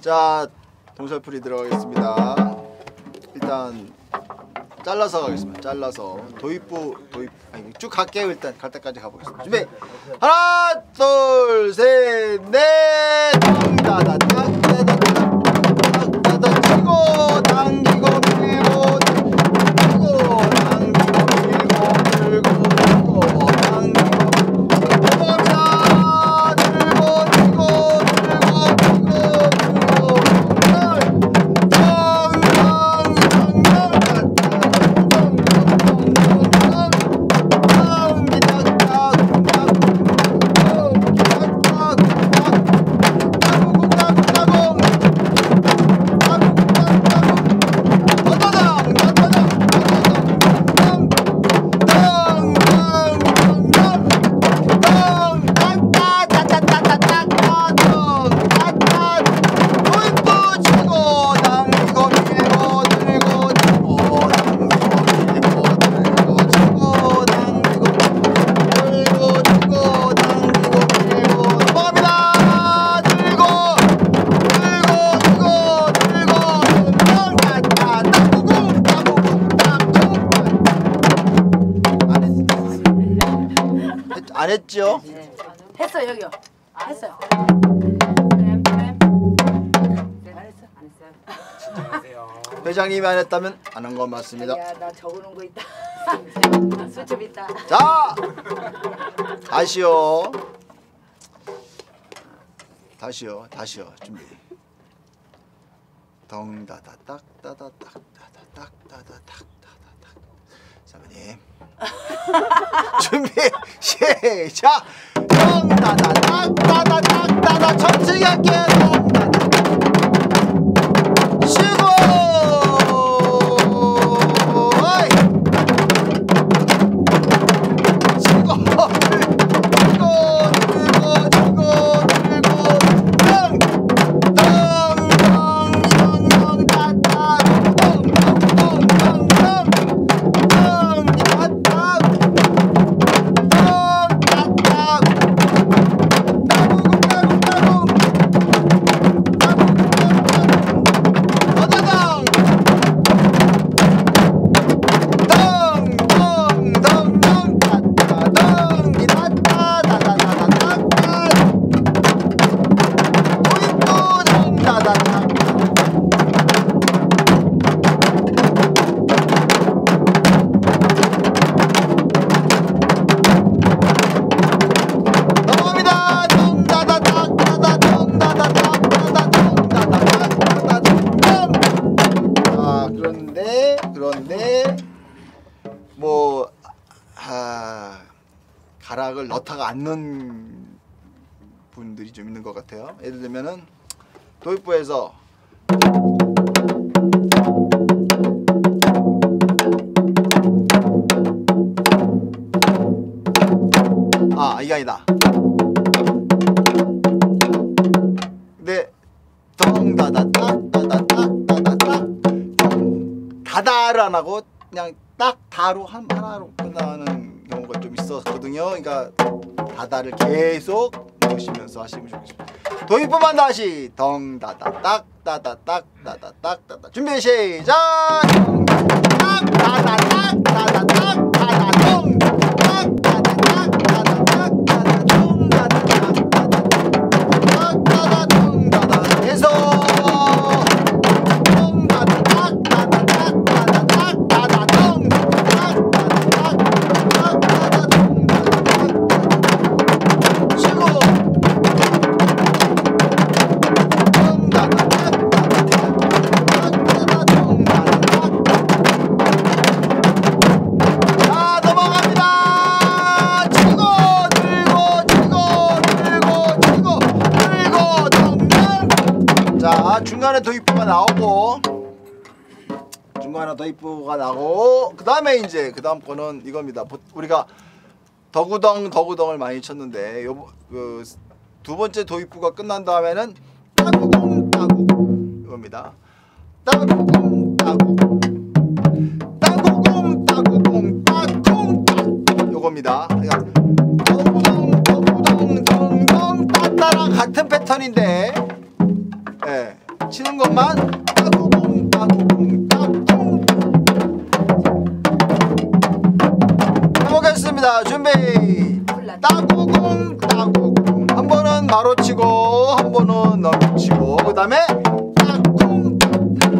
자 동설풀이 들어가겠습니다. 일단 잘라서 가겠습니다. 잘라서 도입부 도입 아니 쭉 갈게요. 일단 갈 때까지 가보겠습니다. 준비 하나 둘셋넷 따다다다다다다다 안 했죠? 했어 여기요. 했어요. 회장님이 안 했다면 안 한 건 맞습니다. 야 나 적어놓은 거 있다. 수첩 있다. 자, 다시요. 다시요, 다시요. 준비. 덩다다딱 다다딱 다다딱 다다딱 다다딱. 사모님. 준비 시작. 덩다다딱 다다딱 다다 천천히 할게 넣은 분들이 좀 있는 것 같아요. 예를 들면은 도입부에서 아 이게 아니다. 근데 덩다다딱 다다딱 다다딱 다다를 안 하고 그냥 딱 다로 한 하나로 끝나는 있었거든요. 그러니까 다다를 계속 넣으시면서 하시면 좋겠습니다. 도입부만 다시 덩다다 딱 다다 딱 다다 딱 다다 준비 시작. 딱 다다 딱 다다 딱 다다덩 딱 중간에 도입부가 나오고 그 다음에 이제 그 다음 거는 이겁니다. 보- 우리가 더구덩 더구덩을 많이 쳤는데 요, 그, 두 번째 도입부가 끝난 다음에는 따구궁 따구 이겁니다. 따구궁 따구. 따구궁 따구궁 따궁 따 요겁니다. 그러니까 더구덩 더구덩 덩덩 따따랑 같은 패턴인데 예 하지만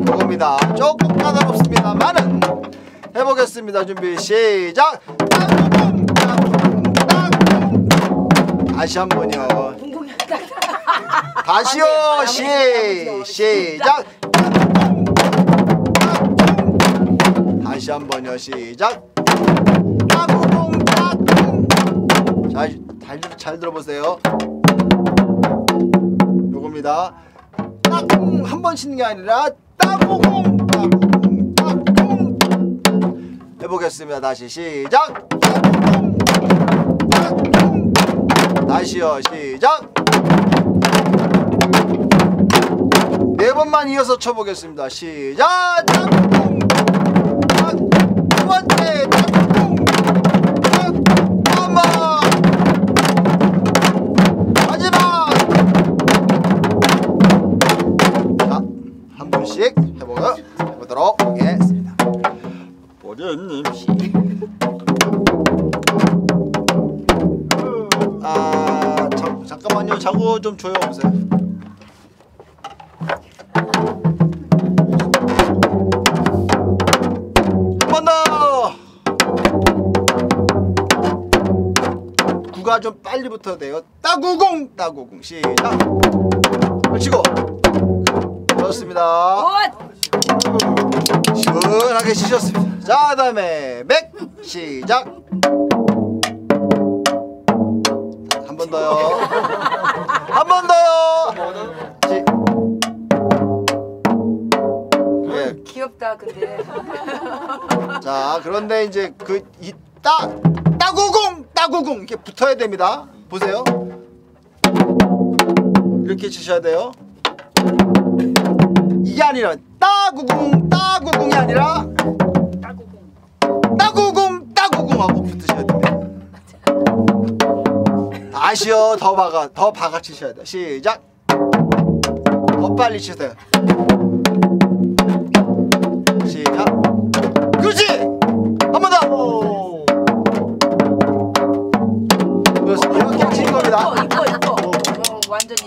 이겁니다. 조금 까다롭습니다만은 해보겠습니다. 준비 시작. 다시 한 번요. 다시요. 시 시작. 다시 한 번요. 시작. 따궁 잘잘 잘 들어보세요. 요겁니다 따궁 한번 치는 게 아니라 따구궁 따구궁 따궁 해보겠습니다 다시 시작 따구궁 따궁 다시요 시작 네 번만 이어서 쳐보겠습니다. 시작! 짝! 한 분씩 해보고 해보도록 하겠습니다. 보련님 씨. 아, 자, 잠깐만요. 자고 좀 조용 보세요. 한번 더. 구가 좀 빨리 붙어야 돼요. 따구공 따구공 시작. 좋습니다. 시원하게 치셨습니다. 자, 그다음에 맥 시작. 한 번 더요. 한 번 더요. 시. 예, 귀엽다 근데 자 그런데 이제 그이따 따구궁 따구궁 이렇게 붙어야 됩니다. 보세요. 이렇게 치셔야 돼요. 이게 아니라 따구궁 따구궁이 아니라 따구궁 따구궁 하고 붙으셔야 됩니다. 다시요 더 박아 더 박아 치셔야 돼요. 시작. 더 빨리 치세요. 시작. 그렇지. 한 번 더. 그렇습니다. 이렇게 치는 겁니다. 이뻐 이뻐 어, 완전히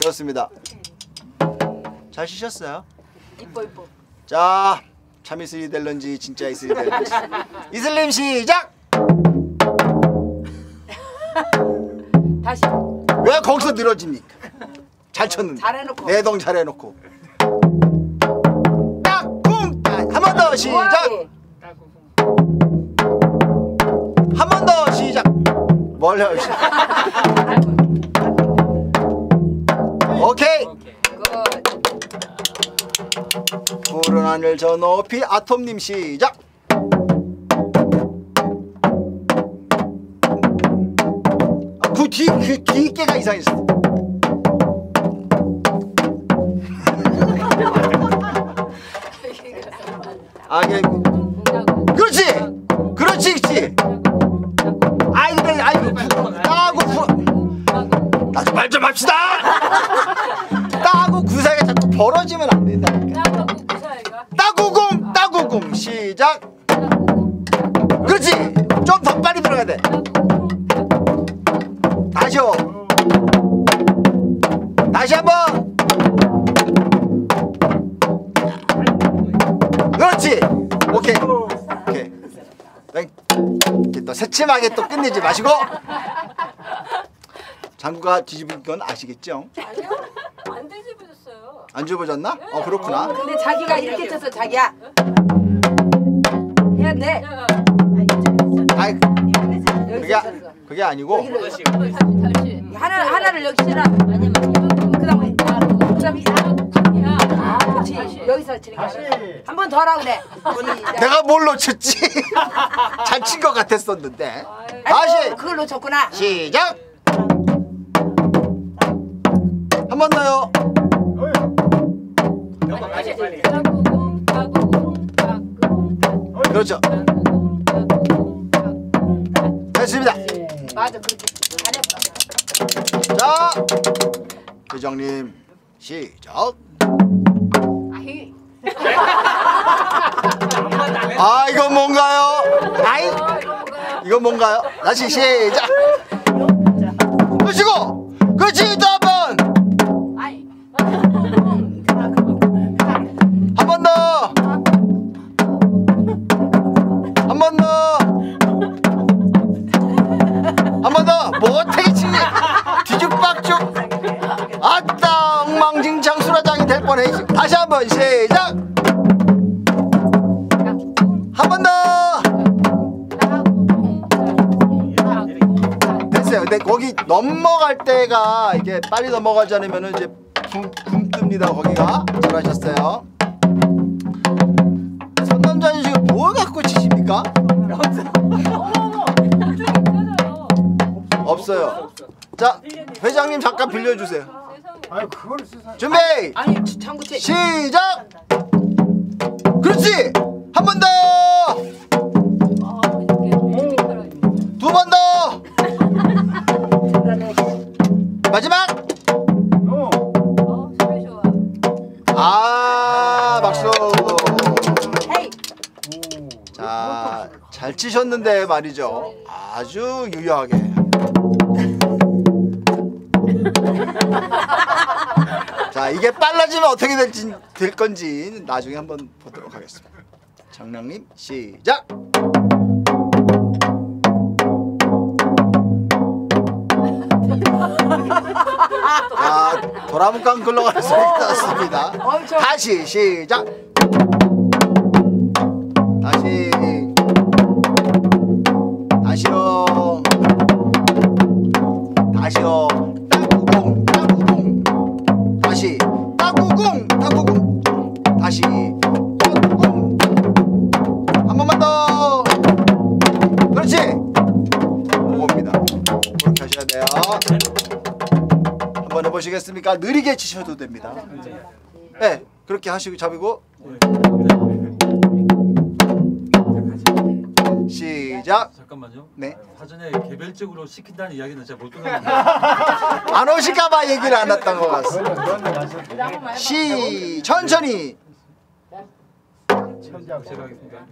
그렇습니다. 잘 치셨어요? 이뻐 이뻐 자, 참 이슬이 될런지 진짜 이슬이 될런지. 이슬님 시작. 다시 왜 거기서 늘어집니까? 잘 쳤는데. 잘해놓고. 내동 잘해놓고. 딱꿍. 한번 더 시작. 한 번 더 시작. 뭘 해요? 오케이. 푸른 하늘 저 높이 아톰님 시작. 그뒤그 뒤께가 이상했어. 아, 그, 그렇지, 그렇지, 그렇지. 아이 근데 아이 따고 구, 나좀 말좀 합시다. 따고 구사가 자꾸 벌어지면 안 된다니까. 시작. 그렇지, 좀 더 빨리 들어가야 돼. 다시요. 다시 한번. 그렇지. 오케이. 오케이. 이렇게 또 새침하게 또 끝내지 마시고. 장구가 뒤집은 건 아시겠죠? 아니요, 안 뒤집어졌어요. 안 뒤집어졌나? 어 그렇구나. 근데 자기가 이렇게 쳤어 자기야 아이 여기 그게 아- 그게 아니고. 하나 하나를 여기 치라 아니면 그다음에 그다음에 야, 아 그렇지 여기서 치는 거야 한번 더 하라고 그래 시작. 내가 뭘 놓쳤지? 잘 친 것 같았었는데. 다시 아이고, 그걸 놓쳤구나 시작. 한 번 더요. 그렇죠. 됐습니다. 맞아 그렇게 잘했어 자, 회장님 시작. 아이. 아 이건 뭔가요? 아이? 이건 뭔가요? 다시 시작. 그렇지고 그렇지 근데 거기 넘어갈 때가 이게 빨리 넘어가지 않으면 이제 굶, 굶뜹니다. 거기가 잘하셨어요. 선남자님 지금 뭘 갖고 치십니까? 없어요. 자 회장님 잠깐 빌려주세요. 아유 그걸 세상에 준비 아니. 시작. 그렇지. 한 번 더. 두 번 더. 마지막. 어아 박수. 헤이. 자, 잘 치셨는데 말이죠. 아주 유효하게. 자, 이게 빨라지면 어떻게 될지 될 건지 나중에 한번 보도록 하겠습니다. 정량님 시작. 자, 도라묵강 글러가는 소리 났습니다. 엄청. 다시 시작. 다시. 다시요. 다시요. 따구공 따구공. 다시. 따구공 따구공. 다시. 따구공. 한 번만 더. 그렇지. 그겁니다. 그렇게 하셔야 돼요 한번 해보시겠습니까 느리게 치셔도 됩니다 네 그렇게 하시고 잡이고 시작 잠깐만요. 네. 사전에 개별적으로 시킨다는 이야기는 제가 못 듣는데 안 오실까봐 얘기를 안 했던 것 같습니다. 시 천천히 천장 제가 하겠습니다.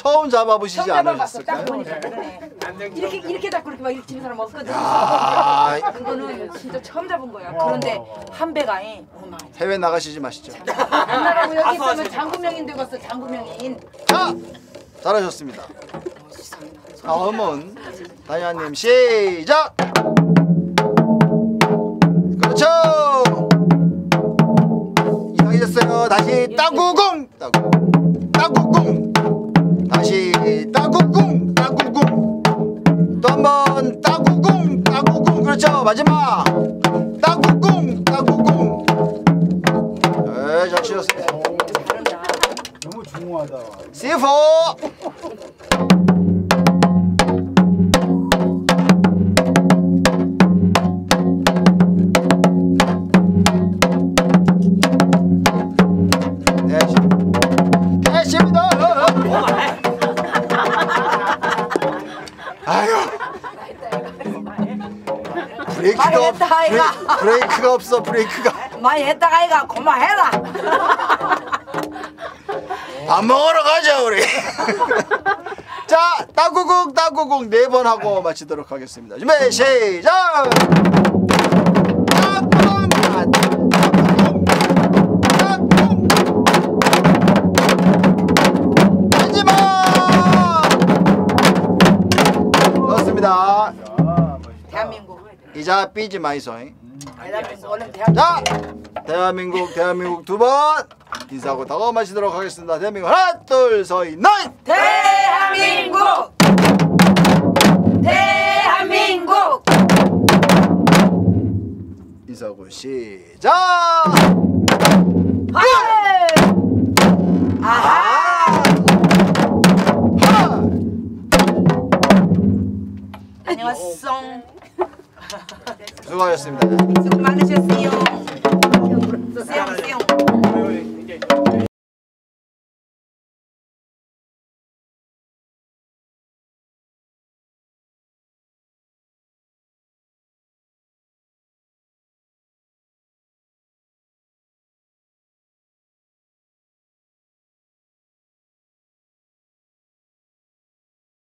처음 잡아보시지 처음 잡아봤어. 딱 않으셨을까요? 보니까 그러네. 이렇게 이렇게 잡고 이렇게 막 이렇게 치는 사람 없거든. 아 이거는 진짜 처음 잡은 거야. 그런데 한 배가 이 어마. 해외 나가시지 마시죠 안 나가고 여기 있으면 장구명인 되겠어. 장구명인. 자 잘하셨습니다 다음은 다이아님 시작 그렇죠 이상해졌어요 다시 따구궁 따구 따구궁 다시 따구궁 따구궁. 또 한번 따구궁 따구궁. 그렇죠. 마지막. 따구궁 따구궁. 네 잘 치셨어요 잘한다. 너무 중후하다. C4 됐 아유 브레이크가 없, 말했다, 아이가. 브레, 브레이크가 없어 브레이크가 많이 했다가 아이가 고마해라. 밥 먹으러 가자 우리. 자, 따구궁 따구궁 네 번 하고 마치도록 하겠습니다. 준비 시작. 멋있다 대한민국. 이자 삐지 마이소잉. 대한민국 얼른 대한민국. 자, 대한민국 대한민국 두 번 인사하고 더 마시도록 하겠습니다. 대한민국 하나 둘셋 넷. 대한민국. 대한민국. 인사하고 시작. 아 안녕하세요. 수고하셨습니다. 수고 많으셨어요. 쌩쌩.